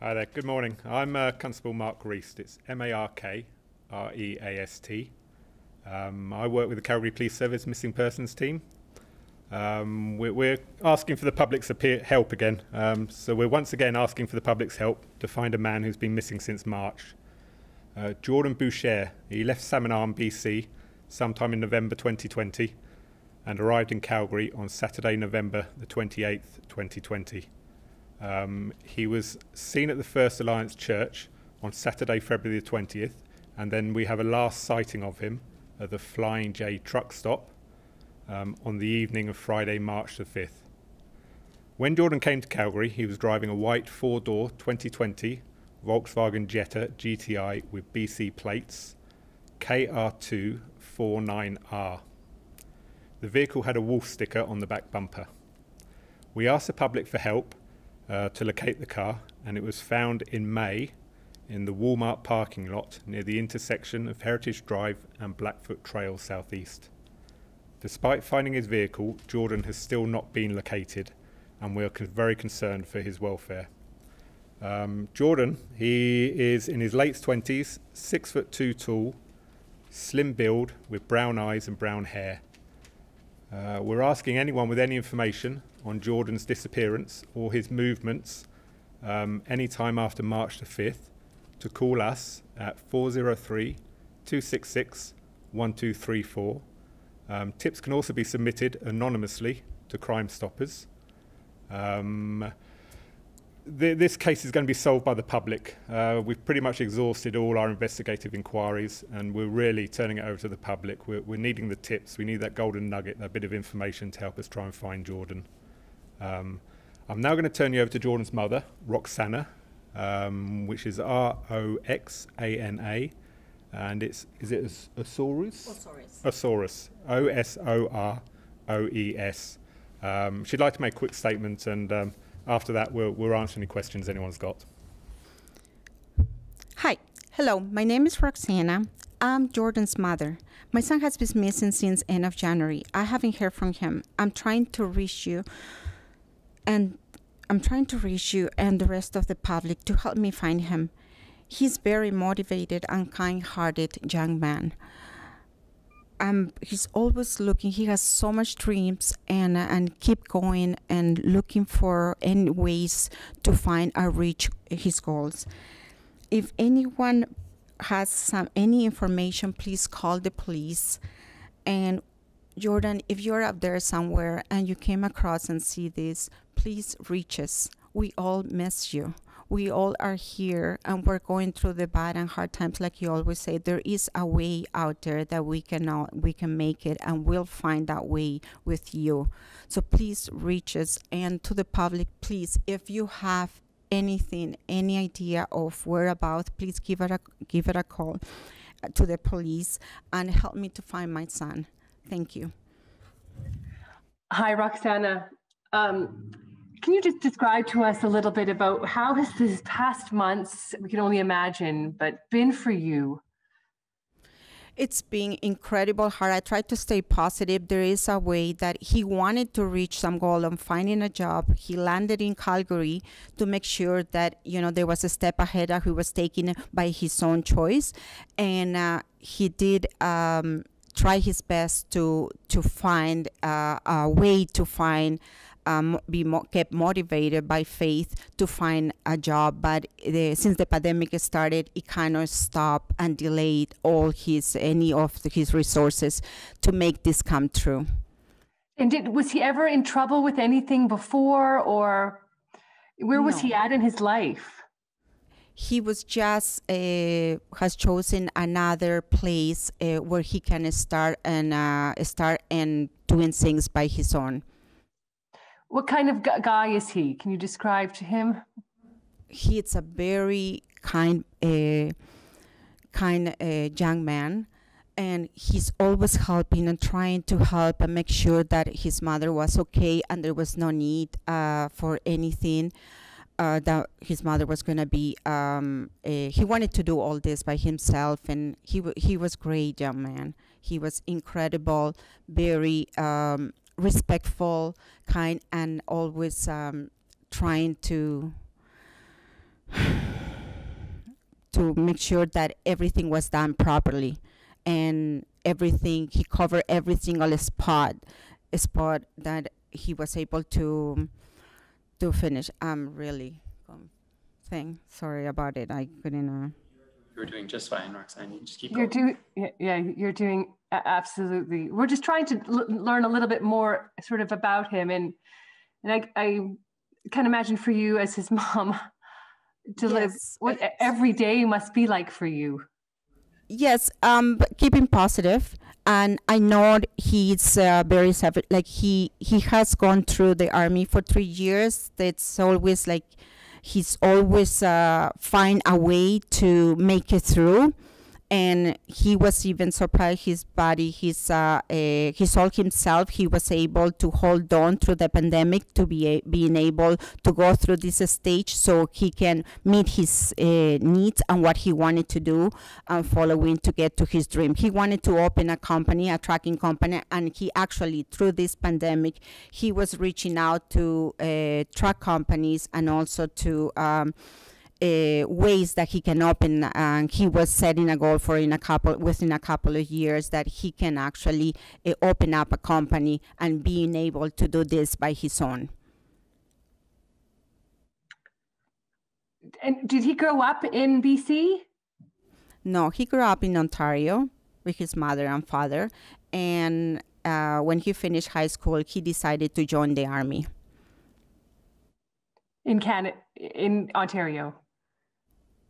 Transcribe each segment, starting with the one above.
Hi there. Good morning. I'm uh, Constable Mark Reast. It's M-A-R-K R-E-A-S-T. Um, I work with the Calgary Police Service Missing Persons team. Um, we're, we're, asking for the public's help again. Um, so we're once again asking for the public's help to find a man who's been missing since March. Uh, Jordan Boucher. He left Salmon Arm, BC, sometime in November 2020 and arrived in Calgary on Saturday, November the 28th, 2020. Um, he was seen at the First Alliance Church on Saturday, February the 20th, and then we have a last sighting of him at the Flying J truck stop um, on the evening of Friday, March the 5th. When Jordan came to Calgary, he was driving a white four door 2020 Volkswagen Jetta GTI with BC plates KR2 49R. The vehicle had a wolf sticker on the back bumper. We asked the public for help uh, to locate the car, and it was found in May in the Walmart parking lot near the intersection of Heritage Drive and Blackfoot Trail Southeast. Despite finding his vehicle, Jordan has still not been located, and we are very concerned for his welfare. Um, Jordan, he is in his late 20s, six foot two tall, slim build with brown eyes and brown hair. Uh, we're asking anyone with any information on Jordan's disappearance or his movements um, any time after March the 5th to call us at 403 266 1234. Um, tips can also be submitted anonymously to Crime Stoppers. Um, th this case is going to be solved by the public. Uh, we've pretty much exhausted all our investigative inquiries and we're really turning it over to the public. We're, we're needing the tips. We need that golden nugget, that bit of information to help us try and find Jordan. Um, I'm now going to turn you over to Jordan's mother, Roxana, um, which is R-O-X-A-N-A. And it's, is it Osaurus? Osaurus. Osaurus. O-S-O-R-O-E-S. Um, she'd like to make a quick statement and um, after that, we'll, we'll answer any questions anyone's got. Hi. Hello. My name is Roxana. I'm Jordan's mother. My son has been missing since end of January. I haven't heard from him. I'm trying to reach you and I'm trying to reach you and the rest of the public to help me find him. He's very motivated and kind-hearted young man um, he's always looking. He has so much dreams and and keep going and looking for any ways to find and reach his goals. If anyone has some any information, please call the police. And Jordan, if you're up there somewhere and you came across and see this, please reach us. We all miss you we all are here and we're going through the bad and hard times like you always say there is a way out there that we can all, we can make it and we'll find that way with you. So please reach us and to the public please if you have anything any idea of whereabouts please give it a give it a call uh, to the police and help me to find my son. Thank you. Hi roxana. Um, can you just describe to us a little bit about how has this past months, we can only imagine, but been for you? It's been incredible hard. I tried to stay positive. There is a way that he wanted to reach some goal on finding a job. He landed in Calgary to make sure that you know there was a step ahead that he was taking by his own choice, and uh, he did um, try his best to to find uh, a way to find um, be mo kept motivated by faith to find a job. But the, since the pandemic started, it kind of stopped and delayed all his any of the, his resources to make this come true. And did was he ever in trouble with anything before, or where was he at in his life? he was just uh, has chosen another place uh, where he can start and uh, start and doing things by his own. What kind of guy is he? Can you describe to him? He's a very kind, uh, kind uh, young man, and he's always helping and trying to help and make sure that his mother was okay and there was no need uh, for anything. Uh, that his mother was going to be um, he wanted to do all this by himself and he he was great young man he was incredible very um, respectful, kind, and always um, trying to to make sure that everything was done properly and everything he covered every single spot spot that he was able to to finish. I'm really um, thing sorry about it. I couldn't uh, You're doing just fine, Roxanne. You just keep You're going. doing, yeah, you're doing absolutely. We're just trying to l- learn a little bit more sort of about him. And, and I, I can imagine for you as his mom to live, what every day must be like for you. yes um but keeping positive and i know he's uh, very savage like he he has gone through the army for three years That's always like he's always uh, find a way to make it through and he was even surprised his body his uh, uh, his all himself he was able to hold on through the pandemic to be a, being able to go through this stage so he can meet his uh, needs and what he wanted to do and following to get to his dream. He wanted to open a company a tracking company and he actually through this pandemic he was reaching out to uh, truck companies and also to um, uh, ways that he can open and he was setting a goal for in a couple within a couple of years that he can actually uh, open up a company and being able to do this by his own And did he grow up in BC? no he grew up in ontario with his mother and father and uh, when he finished high school he decided to join the army In Canada, in Ontario.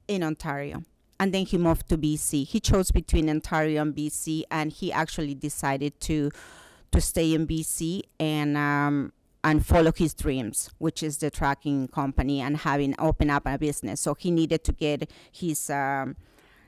In Ontario. And then he moved to BC. He chose between Ontario and BC, and he actually decided to to stay in BC and um, and follow his dreams, which is the tracking company and having open up a business. So he needed to get his um,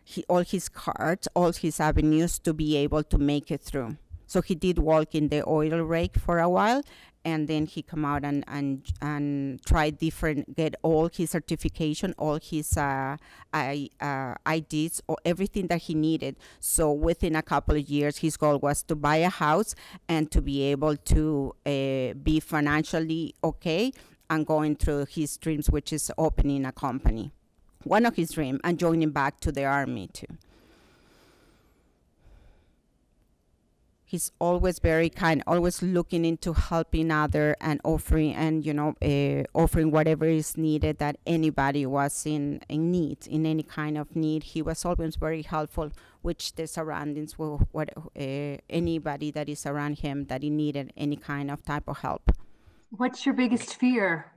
he, all his cards, all his avenues to be able to make it through. So he did work in the oil rig for a while, and then he come out and and and try different, get all his certification, all his uh, I, uh, IDs, or everything that he needed. So within a couple of years, his goal was to buy a house and to be able to uh, be financially okay and going through his dreams, which is opening a company. One of his dreams, and joining back to the army too. He's always very kind always looking into helping other and offering and you know uh, offering whatever is needed that anybody was in, in need in any kind of need he was always very helpful which the surroundings will what uh, anybody that is around him that he needed any kind of type of help What's your biggest fear?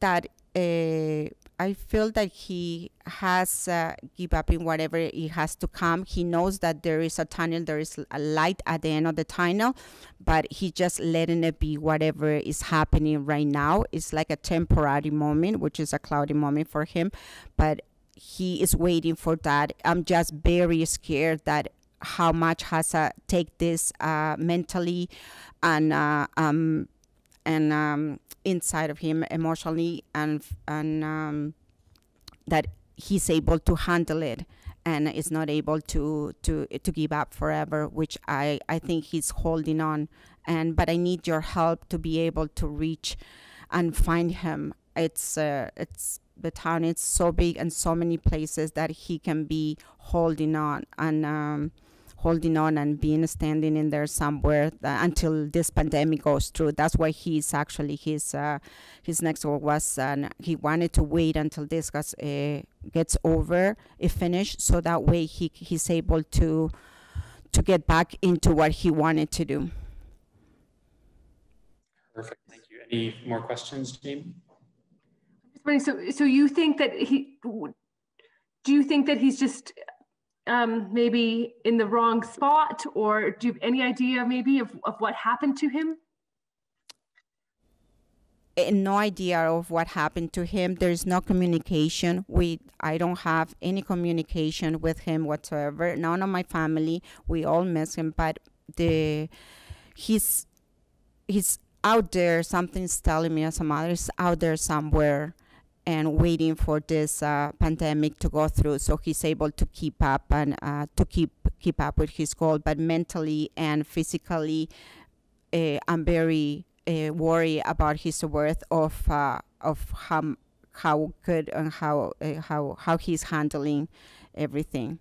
that uh, I feel that he has uh, give up in whatever it has to come. He knows that there is a tunnel, there is a light at the end of the tunnel, but he just letting it be whatever is happening right now. It's like a temporary moment, which is a cloudy moment for him, but he is waiting for that. I'm just very scared that how much has to take this uh, mentally and uh, um, and um, inside of him emotionally and and um, that he's able to handle it and is not able to to to give up forever which i i think he's holding on. And but i need your help to be able to reach and find him. It's uh, it's the town is so big and so many places that he can be holding on. And um, holding on and being standing in there somewhere uh, until this pandemic goes through. That's why he's actually his uh, his next goal was uh, he wanted to wait until this gets uh, gets over, it finished, so that way he he's able to to get back into what he wanted to do. Perfect. Thank you. Any more questions, Jamie? So, so you think that he, do you think that he's just um, maybe in the wrong spot or do you have any idea maybe of, of what happened to him? eh, no idea of what happened to him. There's no communication. We I don't have any communication with him whatsoever. None of my family. We all miss him, but the he's he's out there. Something's telling me as a mother is out there somewhere and waiting for this uh, pandemic to go through so he's able to keep up and uh, to keep keep up with his goal but mentally and physically uh, i'm very uh, worried about his worth of uh, of how how good and how uh, how how he's handling everything.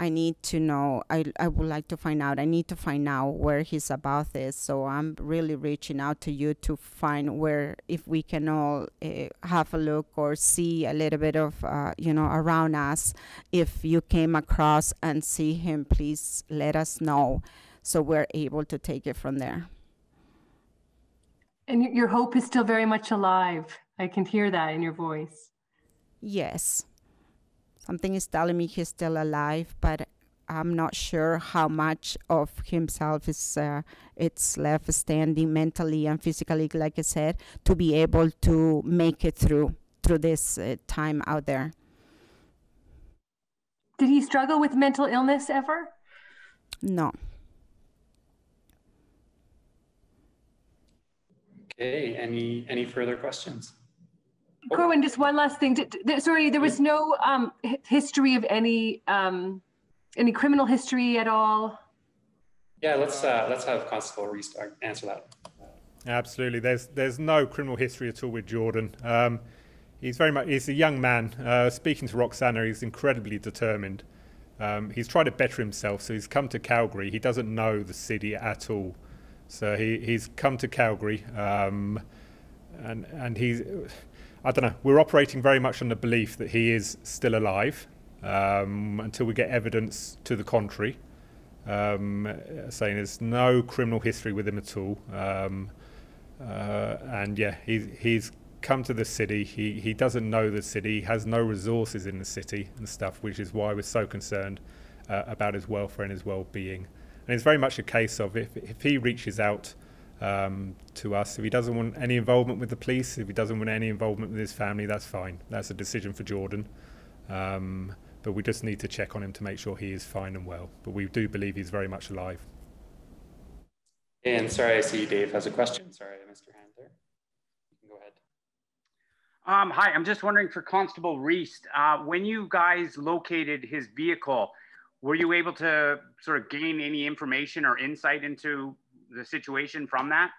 I need to know. I, I would like to find out. I need to find out where he's about this. So I'm really reaching out to you to find where, if we can all uh, have a look or see a little bit of, uh, you know, around us. If you came across and see him, please let us know so we're able to take it from there. And your hope is still very much alive. I can hear that in your voice. Yes. Something is telling me he's still alive, but I'm not sure how much of himself is uh, it's left standing mentally and physically, like I said, to be able to make it through through this uh, time out there. Did he struggle with mental illness ever? No. Okay, any, any further questions? Corwin, just one last thing. Sorry, there was no um, history of any, um, any criminal history at all? Yeah, let's, uh, let's have Constable Reese answer that. Absolutely. There's there's no criminal history at all with Jordan. Um, he's very much he's a young man. Uh, speaking to Roxana, he's incredibly determined. Um, he's tried to better himself, so he's come to Calgary. He doesn't know the city at all, so he, he's come to Calgary, um, and and he's I don't know. We're operating very much on the belief that he is still alive um, until we get evidence to the contrary. Um, saying there's no criminal history with him at all. Um, uh, and yeah, he's he's come to the city. He he doesn't know the city. He has no resources in the city and stuff, which is why we're so concerned uh, about his welfare and his well-being. And it's very much a case of if if he reaches out um, to us, if he doesn't want any involvement with the police, if he doesn't want any involvement with his family, that's fine. That's a decision for Jordan. Um, but we just need to check on him to make sure he is fine and well. But we do believe he's very much alive. And sorry, I see Dave has a question. Sorry, I missed your hand there. You can go ahead. Um, hi, I'm just wondering for Constable Reast, uh, when you guys located his vehicle, were you able to sort of gain any information or insight into the situation from that?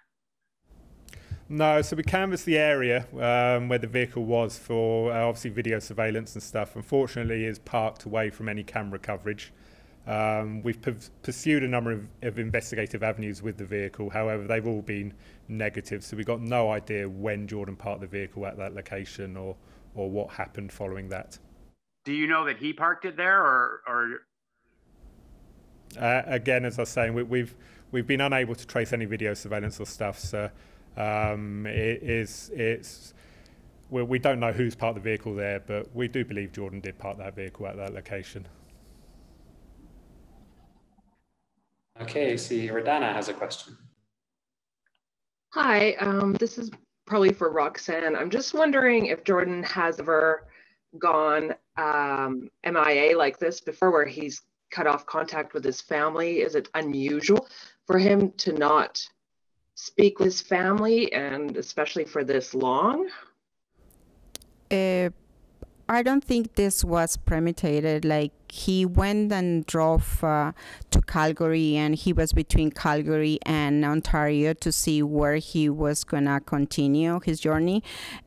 No, so we canvassed the area um, where the vehicle was for uh, obviously video surveillance and stuff. Unfortunately, it's parked away from any camera coverage. Um, we've pursued a number of, of investigative avenues with the vehicle. However, they've all been negative, so we've got no idea when Jordan parked the vehicle at that location or or what happened following that. Do you know that he parked it there or, or Uh, again, as I was saying, we, we've we've been unable to trace any video surveillance or stuff. So um, it is it's we, we don't know who's parked the vehicle there, but we do believe Jordan did park that vehicle at that location. Okay, I see Radana has a question. Hi, um, this is probably for Roxanne. I'm just wondering if Jordan has ever gone um, MIA like this before, where he's cut off contact with his family. Is it unusual for him to not speak with his family, and especially for this long? Uh, I don't think this was premeditated. Like he went and drove uh, to Calgary, and he was between Calgary and Ontario to see where he was gonna continue his journey,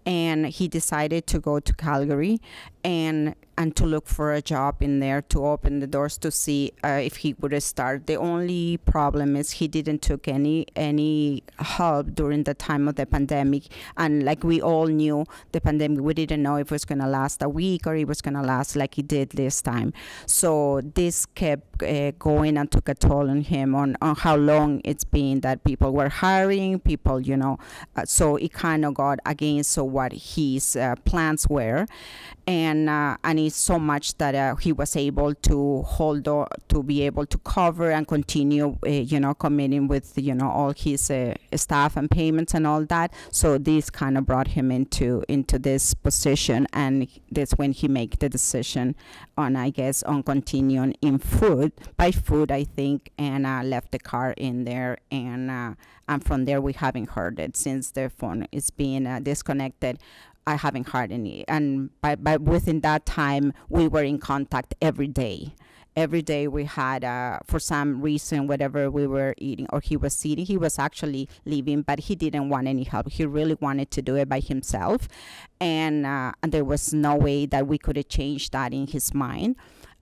and he decided to go to Calgary, and and to look for a job in there to open the doors to see uh, if he would start. The only problem is he didn't took any any help during the time of the pandemic, and like we all knew, the pandemic we didn't know if it was gonna last a week or it was gonna last like it did this time. So this kept uh, going and took a toll on him on on how long it's been that people were hiring people, you know. Uh, so it kind of got against what his uh, plans were, and uh, and it's so much that uh, he was able to hold on, to be able to cover and continue, uh, you know, committing with you know all his staff and payments and all that. So this kind of brought him into into this position, and that's when he made the decision on, I guess, on continuing in food by food, I think, and uh, left the car in there, and uh, and from there we haven't heard it since the phone is being uh, disconnected. I haven't heard any. And by, by within that time, we were in contact every day. Every day we had uh, for some reason whatever we were eating or he was eating he was actually leaving but he didn't want any help he really wanted to do it by himself and, uh, and there was no way that we could change that in his mind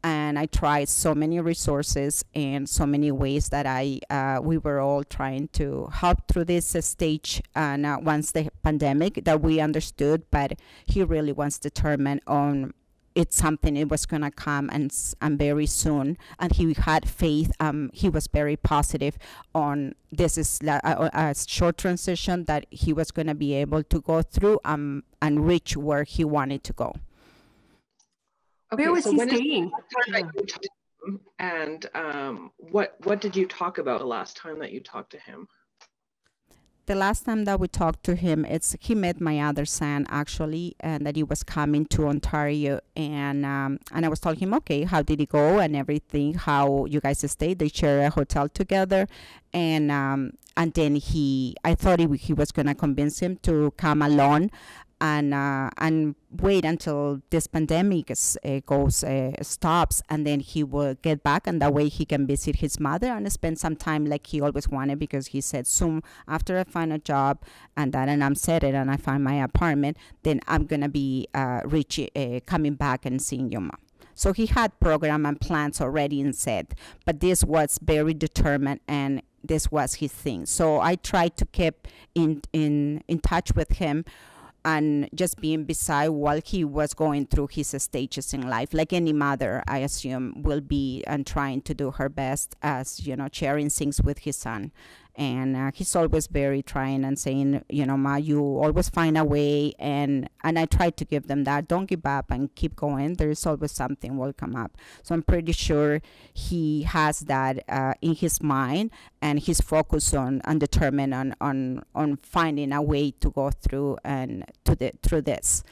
and I tried so many resources and so many ways that I uh, we were all trying to help through this uh, stage. And uh, once the pandemic, that we understood, but he really was determined on it's something it was gonna come and and very soon. And he had faith. Um, he was very positive on this is a, a short transition that he was gonna be able to go through um and reach where he wanted to go. Okay, Where was so he staying? Yeah. And um, what what did you talk about the last time that you talked to him? The last time that we talked to him, it's he met my other son actually, and that he was coming to Ontario, and um, and I was telling him, okay, how did he go and everything, how you guys stayed, they share a hotel together, and um, and then he, I thought he, he was gonna convince him to come alone, and uh, and wait until this pandemic is, uh, goes uh, stops, and then he will get back, and that way he can visit his mother and spend some time like he always wanted because he said soon after I find a job and that and I'm settled and I find my apartment, then I'm gonna be uh, reach, uh, coming back and seeing your mom. So he had program and plans already in set, but this was very determined and this was his thing. So I tried to keep in in in touch with him and just being beside while he was going through his stages in life like any mother i assume will be and trying to do her best as you know sharing things with his son and uh, he's always very trying and saying you know ma you always find a way and and i try to give them that. Don't give up and keep going. There's always something will come up. So i'm pretty sure he has that uh, in his mind and he's focused on and determined on on on finding a way to go through and to the through this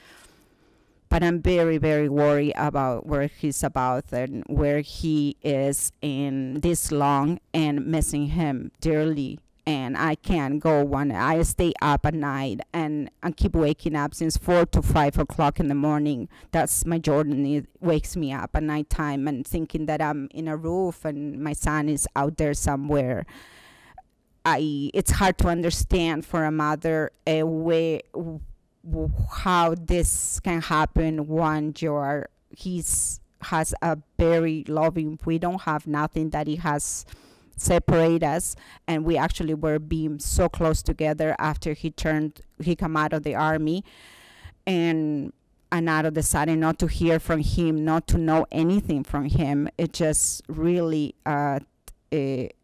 but I'm very, very worried about where he's about and where he is in this long and missing him dearly. And I can't go one. I stay up at night and I keep waking up since four to five o'clock in the morning. That's my Jordan. It wakes me up at night time and thinking that I'm in a roof and my son is out there somewhere. I it's hard to understand for a mother a way how this can happen when you're he's has a very loving we don't have nothing that he has separate us. And we actually were being so close together after he turned he come out of the army. And and out of the sudden not to hear from him not to know anything from him it just really uh, it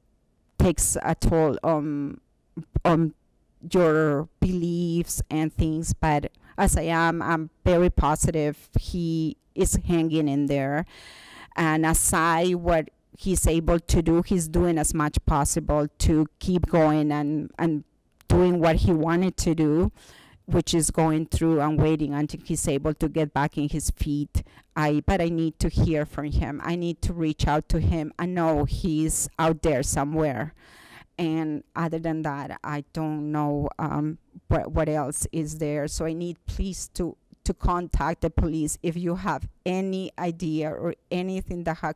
takes a toll on on your beliefs and things but as i am i'm very positive he is hanging in there. And aside what he's able to do he's doing as much possible to keep going and and doing what he wanted to do which is going through and waiting until he's able to get back in his feet. I but i need to hear from him. I need to reach out to him i know he's out there somewhere and other than that i don't know um, what, what else is there. So i need please to to contact the police if you have any idea or anything that ha-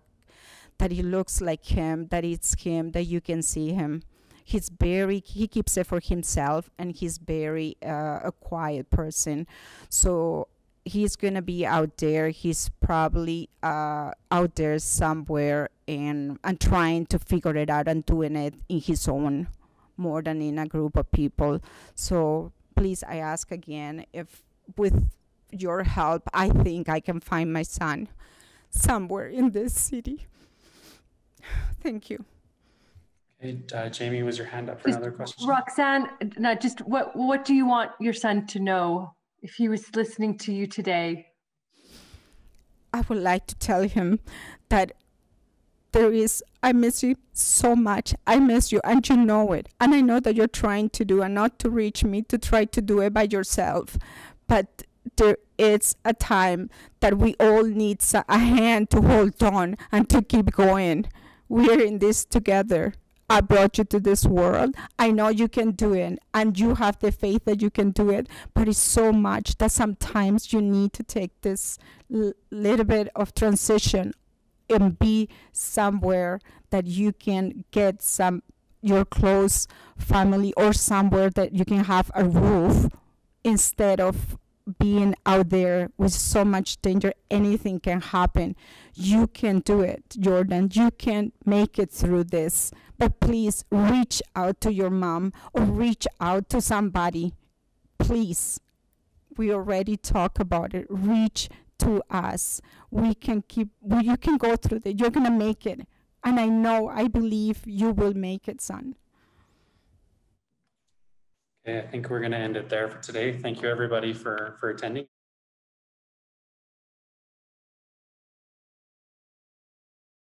that he looks like him that it's him that you can see him. He's very he keeps it for himself and he's very uh, a quiet person. So he's gonna be out there. He's probably uh, out there somewhere and and trying to figure it out and doing it in his own more than in a group of people. So please, I ask again if with your help, I think I can find my son somewhere in this city. Thank you. Okay, uh, Jamie, was your hand up for just another question? Roxanne, no, just what what do you want your son to know if he was listening to you today? I would like to tell him that there is, I miss you so much. I miss you, and you know it. And I know that you're trying to do, and not to reach me, to try to do it by yourself. But there is a time that we all need a hand to hold on and to keep going. We're in this together. I brought you to this world. I know you can do it, and you have the faith that you can do it. But it's so much that sometimes you need to take this little bit of transition and be somewhere that you can get some your close family or somewhere that you can have a roof instead of being out there with so much danger anything can happen. You can do it jordan. You can make it through this. But please reach out to your mom or reach out to somebody. Please. We already talk about it. Reach to us. We can keep you can go through that you're gonna make it. And i know i believe you will make it son Okay, I think we're going to end it there for today. Thank you, everybody, for, for attending.